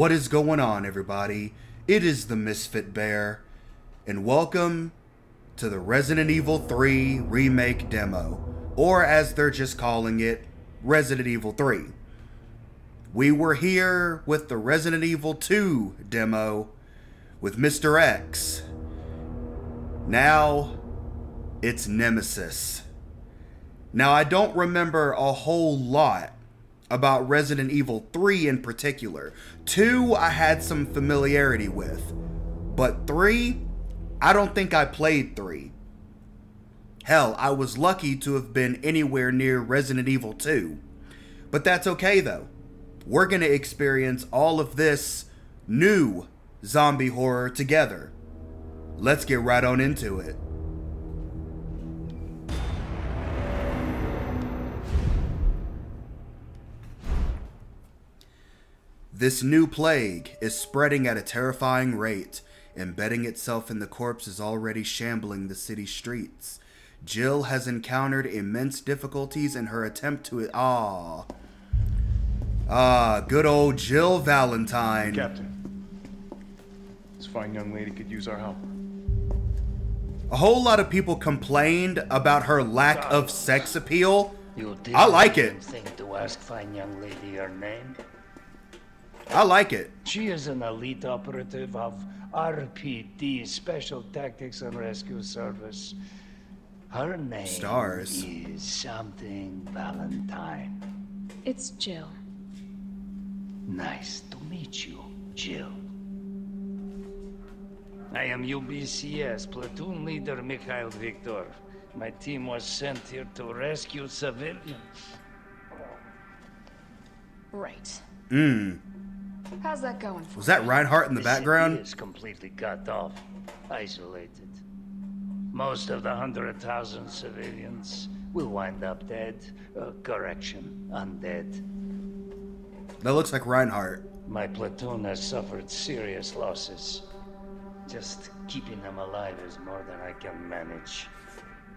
What is going on, everybody? It is the Misfit Bear, and welcome to the Resident Evil 3 Remake demo, or as they're just calling it, Resident Evil 3. We were here with the Resident Evil 2 demo with Mr. X. Now, it's Nemesis. Now, I don't remember a whole lot about Resident Evil 3 in particular. 2, I had some familiarity with. But 3, I don't think I played 3. Hell, I was lucky to have been anywhere near Resident Evil 2. But that's okay though. We're going to experience all of this new zombie horror together. Let's get right on into it. This new plague is spreading at a terrifying rate, embedding itself in the corpses already shambling the city streets. Jill has encountered immense difficulties in her attempt to ah ah good old Jill Valentine. Captain, this fine young lady could use our help. A whole lot of people complained about her lack of sex appeal. You I like it. Think to ask fine young lady her name. I like it. She is an elite operative of RPD, Special Tactics and Rescue Service. Her name Stars. is something Valentine. It's Jill. Nice to meet you, Jill. I am UBCS platoon leader Mikhail Viktor. My team was sent here to rescue civilians. Right. Mmm. How's that going for Was that Reinhardt in the The city background? is completely cut off, isolated. Most of the hundred thousand civilians will wind up dead. Uh, correction, undead. That looks like Reinhardt. My platoon has suffered serious losses. Just keeping them alive is more than I can manage.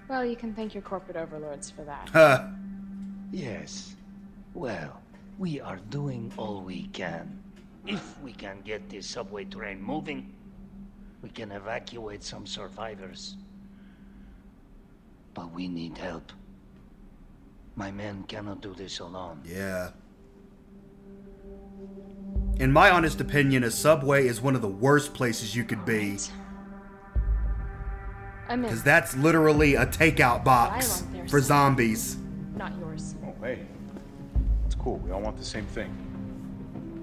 Well, you can thank your corporate overlords for that. Huh. Yes. Well, we are doing all we can. If we can get this subway train moving, we can evacuate some survivors. But we need help. My men cannot do this alone. Yeah. In my honest opinion, a subway is one of the worst places you could be. I'm in. Because that's literally a takeout box for zombies. Not yours. Oh, hey. It's cool. We all want the same thing.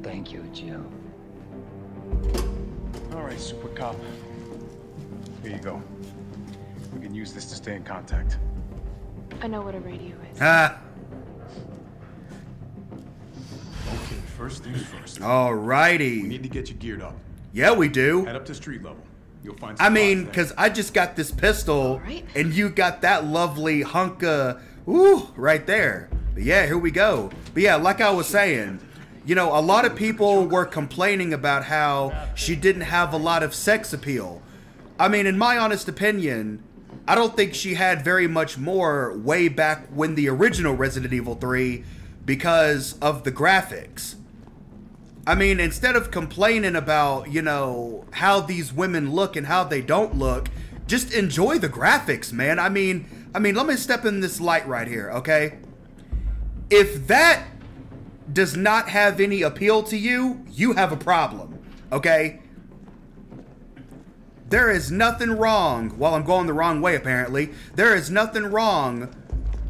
Thank you, Jill. All right, Super Cop. Here you go. We can use this to stay in contact. I know what a radio is. Ah. Okay, first things first. All righty. We need to get you geared up. Yeah, we do. Head up to street level. You'll find. I mean, because I just got this pistol, Alright. and you got that lovely hunk of, ooh, right there. But yeah, here we go. But yeah, like I was saying, you know, a lot of people were complaining about how she didn't have a lot of sex appeal. I mean, in my honest opinion, I don't think she had very much more way back when the original Resident Evil 3 because of the graphics. I mean, instead of complaining about, you know, how these women look and how they don't look, just enjoy the graphics, man. I mean, I mean, let me step in this light right here, okay? If that does not have any appeal to you, you have a problem, okay? There is nothing wrong, while I'm going the wrong way apparently, there is nothing wrong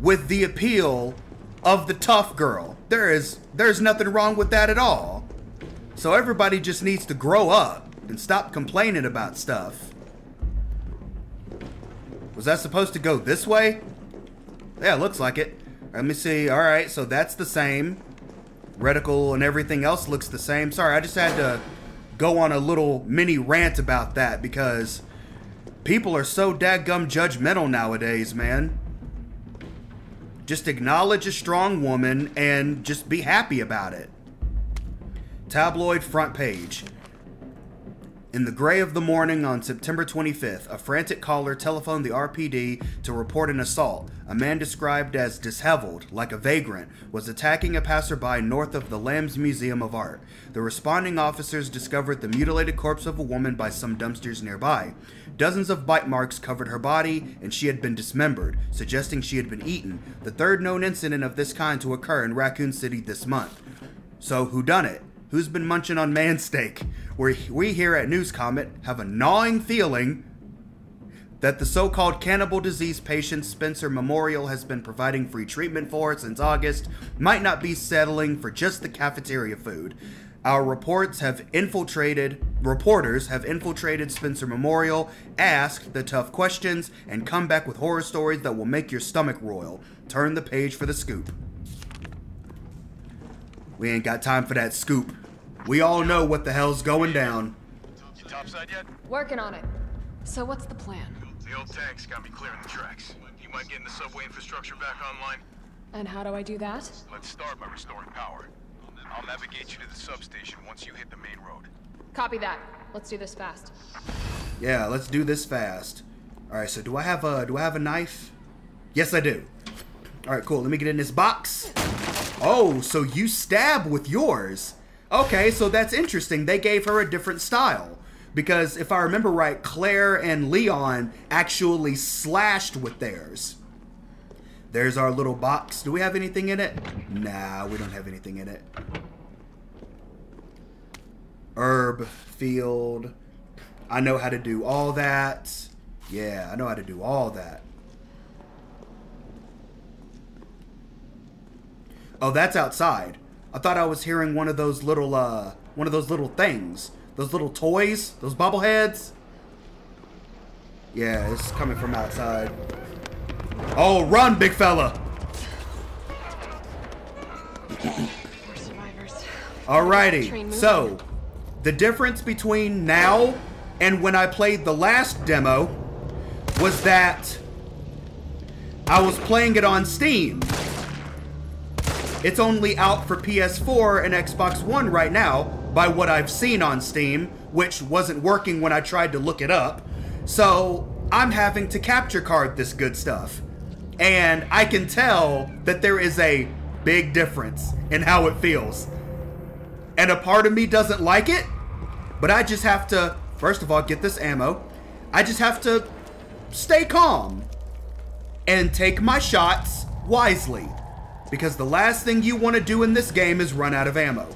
with the appeal of the tough girl. There is there's nothing wrong with that at all. So everybody just needs to grow up and stop complaining about stuff. Was that supposed to go this way? Yeah, looks like it. Let me see. All right, so that's the same. Reticle and everything else looks the same. Sorry, I just had to go on a little mini rant about that because people are so dadgum judgmental nowadays, man. Just acknowledge a strong woman and just be happy about it. Tabloid front page. In the gray of the morning on September 25th, a frantic caller telephoned the RPD to report an assault. A man described as disheveled, like a vagrant, was attacking a passerby north of the Lambs Museum of Art. The responding officers discovered the mutilated corpse of a woman by some dumpsters nearby. Dozens of bite marks covered her body, and she had been dismembered, suggesting she had been eaten. The third known incident of this kind to occur in Raccoon City this month. So, who done it? Who's been munching on man steak? Where we here at News Comet have a gnawing feeling that the so-called cannibal disease patient Spencer Memorial has been providing free treatment for since August might not be settling for just the cafeteria food. Our reports have infiltrated reporters have infiltrated Spencer Memorial, asked the tough questions, and come back with horror stories that will make your stomach roil. Turn the page for the scoop. We ain't got time for that scoop. We all know what the hell's going down. You topside yet? Working on it. So what's the plan? The old tanks got me clearing the tracks. You mind getting the subway infrastructure back online? And how do I do that? Let's start by restoring power. I'll navigate you to the substation once you hit the main road. Copy that. Let's do this fast. Yeah, let's do this fast. All right, so do I have a do I have a knife? Yes, I do. All right, cool. Let me get in this box. Oh, so you stab with yours. Okay, so that's interesting. They gave her a different style. Because if I remember right, Claire and Leon actually slashed with theirs. There's our little box. Do we have anything in it? Nah, we don't have anything in it. Herb, field. I know how to do all that. Yeah, I know how to do all that. Oh, that's outside. I thought I was hearing one of those little, uh, one of those little things. Those little toys? Those bobbleheads? Yeah, it's coming from outside. Oh, run, big fella! We're survivors. Alrighty, so the difference between now and when I played the last demo was that I was playing it on Steam. It's only out for PS4 and Xbox One right now, by what I've seen on Steam, which wasn't working when I tried to look it up. So I'm having to capture card this good stuff. And I can tell that there is a big difference in how it feels. And a part of me doesn't like it, but I just have to, first of all, get this ammo. I just have to stay calm and take my shots wisely. Because the last thing you want to do in this game is run out of ammo.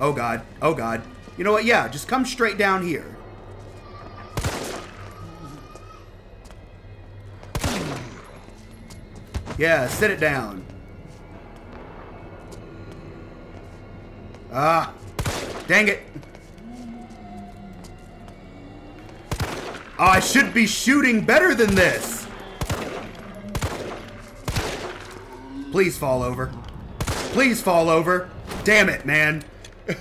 Oh god, oh god. You know what, yeah, just come straight down here. Yeah, sit it down. Ah, dang it. Oh, I should be shooting better than this. Please fall over. Please fall over. Damn it, man.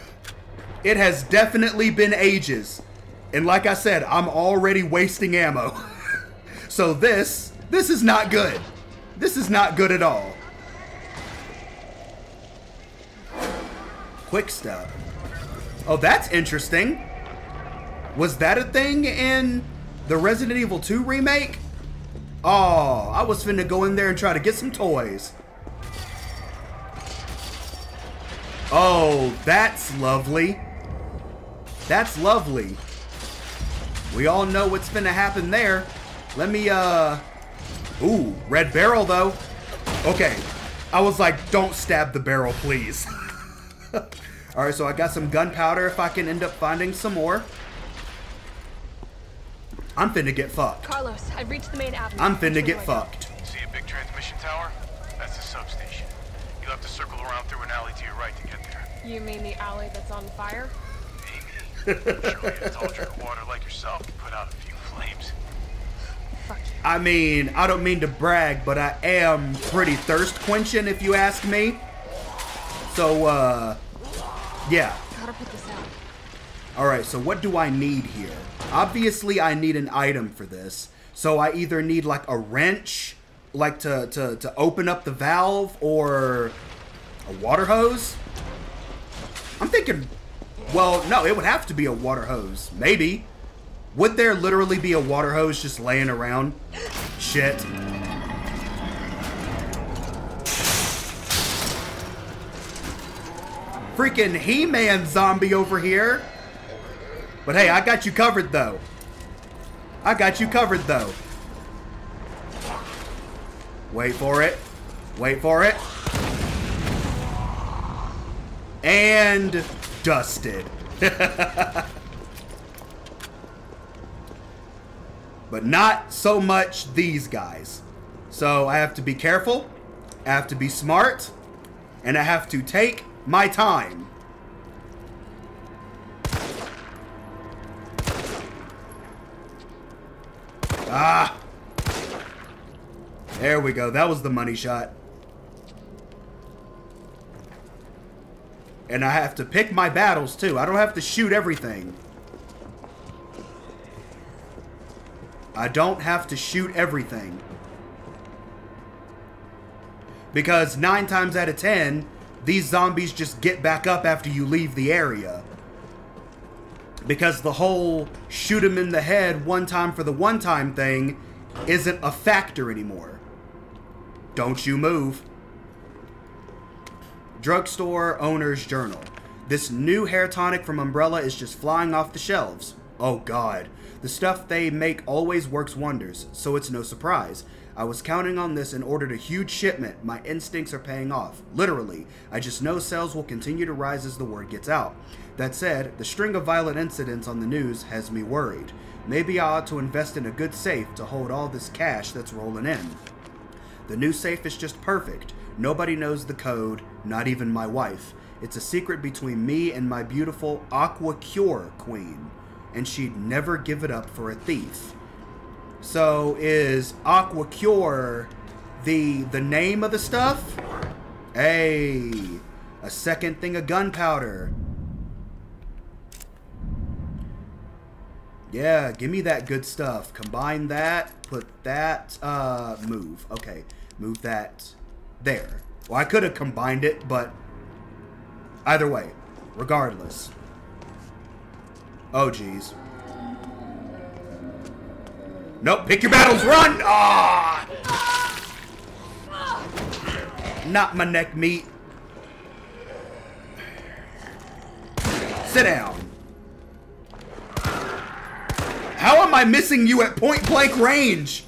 It has definitely been ages. And like I said, I'm already wasting ammo. so this, this is not good. This is not good at all. Quick step. Oh, that's interesting. Was that a thing in the Resident Evil 2 remake? Oh, I was finna go in there and try to get some toys. Oh, that's lovely. That's lovely. We all know what's gonna happen there. Let me, uh... Ooh, red barrel, though. Okay. I was like, don't stab the barrel, please. Alright, so I got some gunpowder if I can end up finding some more. I'm finna get fucked. Carlos, I've reached the main avenue. I'm finna Which get do I go? fucked. See a big transmission tower? That's the substation. You'll have to circle around through an alley to your right to get there. You mean the alley that's on fire? Maybe. Surely a tall drink of water like yourself can put out a few flames. Fuck you. I mean, I don't mean to brag, but I am pretty thirst quenching if you ask me. So, uh, yeah. Gotta put this out. Alright, so what do I need here? Obviously, I need an item for this. So I either need like a wrench, like to, to, to open up the valve, or a water hose. I'm thinking, well, no, it would have to be a water hose. Maybe. Would there literally be a water hose just laying around? Shit. Freaking He-Man zombie over here. But hey, I got you covered though. I got you covered though. Wait for it. Wait for it. And dusted. but not so much these guys. So I have to be careful, I have to be smart, and I have to take my time. Ah! There we go. That was the money shot. And I have to pick my battles too. I don't have to shoot everything. I don't have to shoot everything. Because nine times out of ten, these zombies just get back up after you leave the area. Because the whole shoot them in the head one time for the one time thing isn't a factor anymore. Don't you move. Drugstore owner's journal. This new hair tonic from Umbrella is just flying off the shelves. Oh god. The stuff they make always works wonders, so it's no surprise. I was counting on this and ordered a huge shipment. My instincts are paying off. Literally. I just know sales will continue to rise as the word gets out. That said, the string of violent incidents on the news has me worried. Maybe I ought to invest in a good safe to hold all this cash that's rolling in. The new safe is just perfect. Nobody knows the code, not even my wife. It's a secret between me and my beautiful Aqua Cure queen, and she'd never give it up for a thief. So is Aqua Cure the the name of the stuff? Hey, a second thing of gunpowder. Yeah, give me that good stuff. Combine that, put that, uh, move. Okay, move that there. Well, I could have combined it, but either way, regardless. Oh, jeez. Nope, pick your battles, run! Ah! Not my neck meat. Sit down. How am I missing you at point blank range?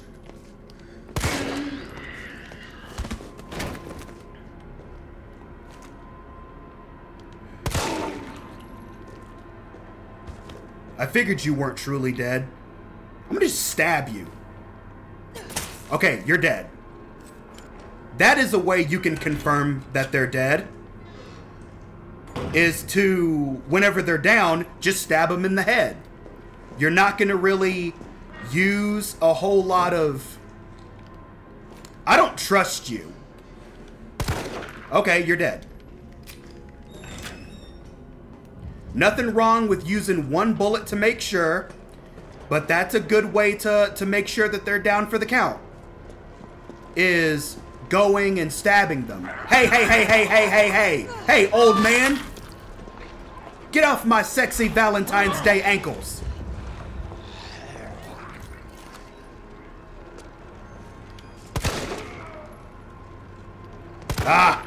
I figured you weren't truly dead. I'm gonna just stab you. Okay, you're dead. That is a way you can confirm that they're dead. Is to, whenever they're down, just stab them in the head. You're not gonna really use a whole lot of... I don't trust you. Okay, you're dead. Nothing wrong with using one bullet to make sure, but that's a good way to, to make sure that they're down for the count. Is going and stabbing them. Hey, hey, hey, hey, hey, hey, hey. Hey, old man. Get off my sexy Valentine's Day ankles. Ah.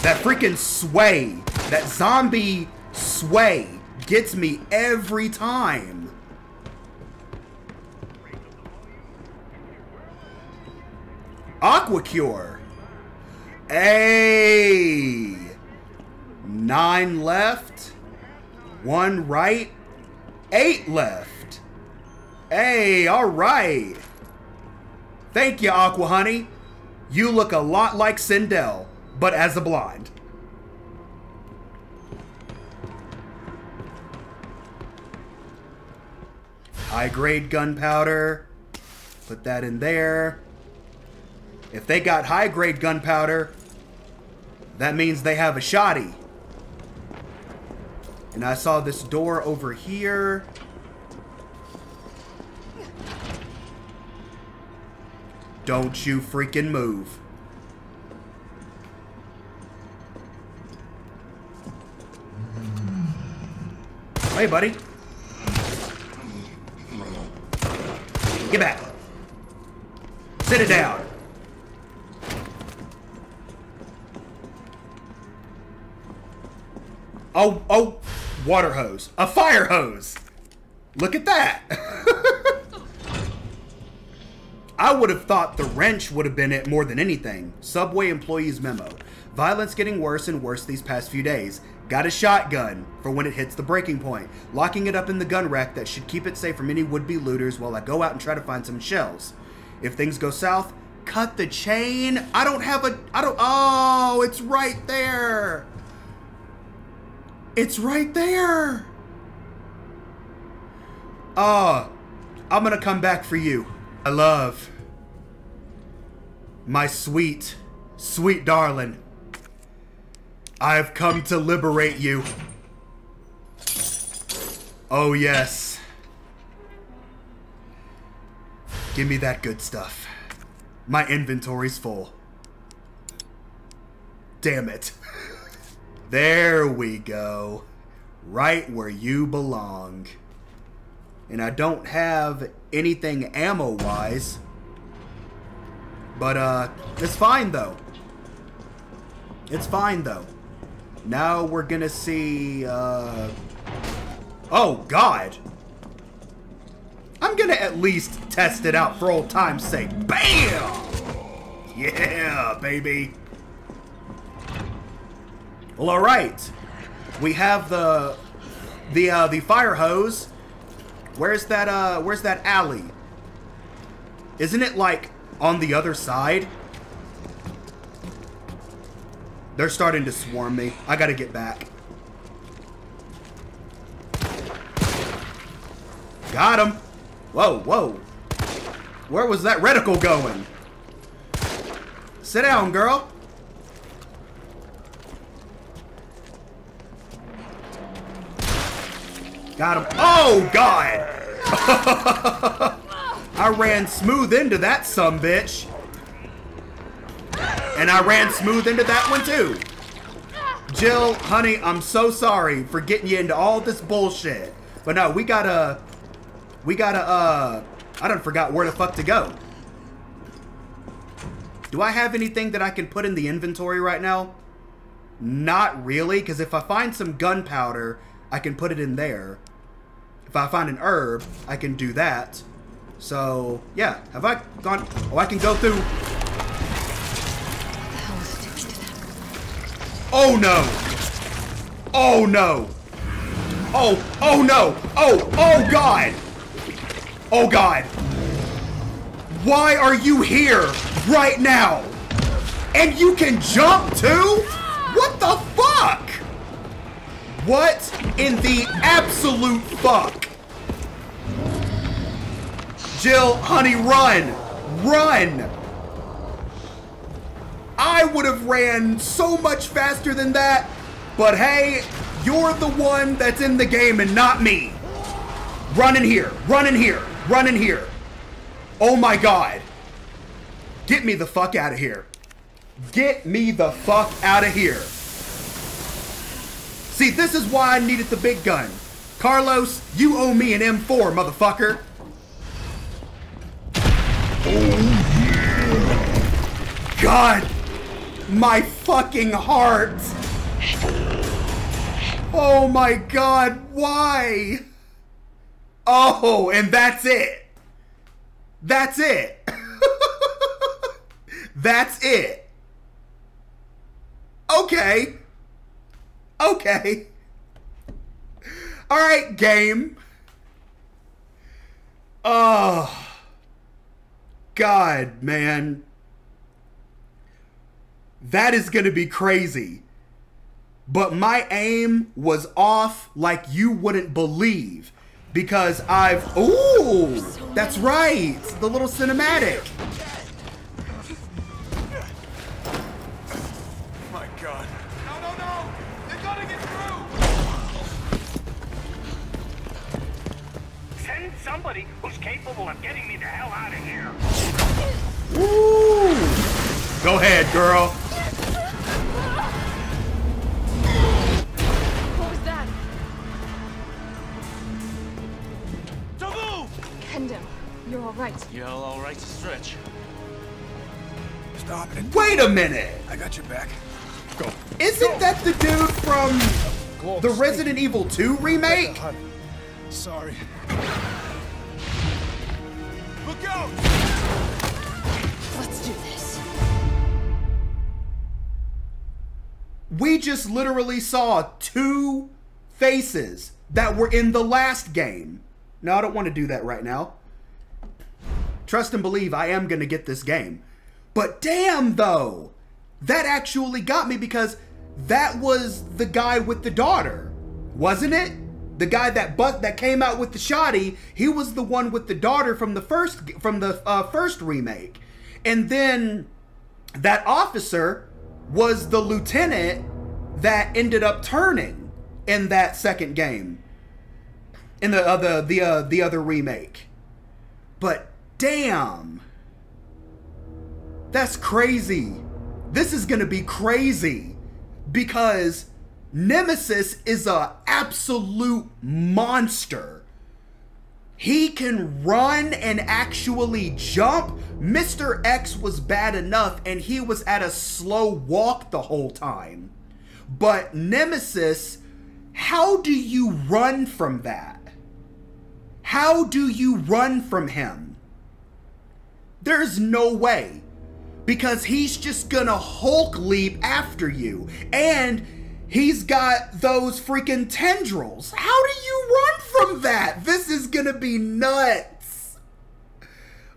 That freaking sway. That zombie sway gets me every time. Aquacure. Hey. Nine left. One right. Eight left. Hey, all right. Thank you, Aqua Honey. You look a lot like Sindel, but as a blind. High grade gunpowder. Put that in there. If they got high grade gunpowder, that means they have a shoddy. And I saw this door over here. Don't you freaking move. Hey, buddy. Get back. Sit it down. Oh, oh, water hose. A fire hose. Look at that. I would have thought the wrench would have been it more than anything. Subway employees memo. Violence getting worse and worse these past few days. Got a shotgun for when it hits the breaking point. Locking it up in the gun rack that should keep it safe from any would-be looters while I go out and try to find some shells. If things go south, cut the chain. I don't have a I don't Oh, it's right there. It's right there. Oh, I'm gonna come back for you. I love my sweet, sweet darling. I've come to liberate you. Oh, yes. Give me that good stuff. My inventory's full. Damn it. There we go. Right where you belong. And I don't have anything ammo-wise. But, uh, it's fine, though. It's fine, though. Now we're gonna see, uh... Oh, God! I'm gonna at least test it out for old time's sake. BAM! Yeah, baby! Well, all right. We have the the uh, the fire hose. Where's that? Uh, where's that alley? Isn't it like on the other side? They're starting to swarm me. I gotta get back. Got him. Whoa, whoa. Where was that reticle going? Sit down, girl. Got him. Oh, God! I ran smooth into that some bitch. And I ran smooth into that one too. Jill, honey, I'm so sorry for getting you into all this bullshit. But no, we gotta, we gotta, uh, I don't forgot where the fuck to go. Do I have anything that I can put in the inventory right now? Not really, because if I find some gunpowder, I can put it in there. If I find an herb, I can do that. So, yeah. Have I gone... Oh, I can go through... Oh, no! Oh, no! Oh, oh, no! Oh, oh, God! Oh, God! Why are you here right now? And you can jump, too? What the fuck? What in the absolute fuck? Jill, honey, run! Run! I would have ran so much faster than that, but hey, you're the one that's in the game and not me. Run in here, run in here, run in here. Oh my god. Get me the fuck out of here. Get me the fuck out of here. See, this is why I needed the big gun. Carlos, you owe me an M4, motherfucker. Oh, god, my fucking heart. Oh my god, why? Oh, and that's it. That's it. that's it. Okay. Okay. All right, game. Oh. God, man. That is going to be crazy. But my aim was off like you wouldn't believe. Because I've... Ooh! That's right! The little cinematic. My God. No, no, no! They gotta get through! Send somebody who's capable of getting me the hell out of here. Go ahead, girl. What was that? Don't move! Kendo, you're all right. You're all right to stretch. Stop it. Wait a minute. I got your back. Go. Isn't Go. that the dude from Close. the Resident Evil 2 remake? Sorry. Look out! We just literally saw two faces that were in the last game. No, I don't want to do that right now. Trust and believe I am going to get this game. But damn, though, that actually got me because that was the guy with the daughter, wasn't it? The guy that but that came out with the shoddy, he was the one with the daughter from the first from the uh, first remake, and then that officer was the lieutenant that ended up turning in that second game in the other the uh, the other remake. But damn. That's crazy. This is going to be crazy because Nemesis is a absolute monster. He can run and actually jump. Mr. X was bad enough and he was at a slow walk the whole time. But Nemesis, how do you run from that? How do you run from him? There's no way. Because he's just gonna Hulk leap after you. And he's got those freaking tendrils. How do you run from that? This is gonna be nuts.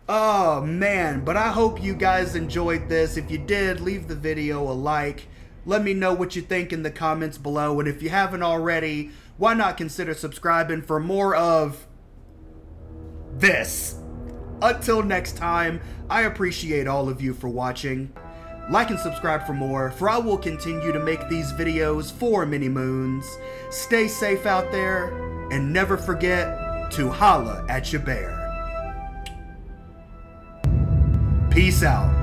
Oh man, but I hope you guys enjoyed this. If you did, leave the video a like. Let me know what you think in the comments below. And if you haven't already, why not consider subscribing for more of this? Until next time, I appreciate all of you for watching. Like and subscribe for more, for I will continue to make these videos for Mini moons. Stay safe out there, and never forget to holla at your bear. Peace out.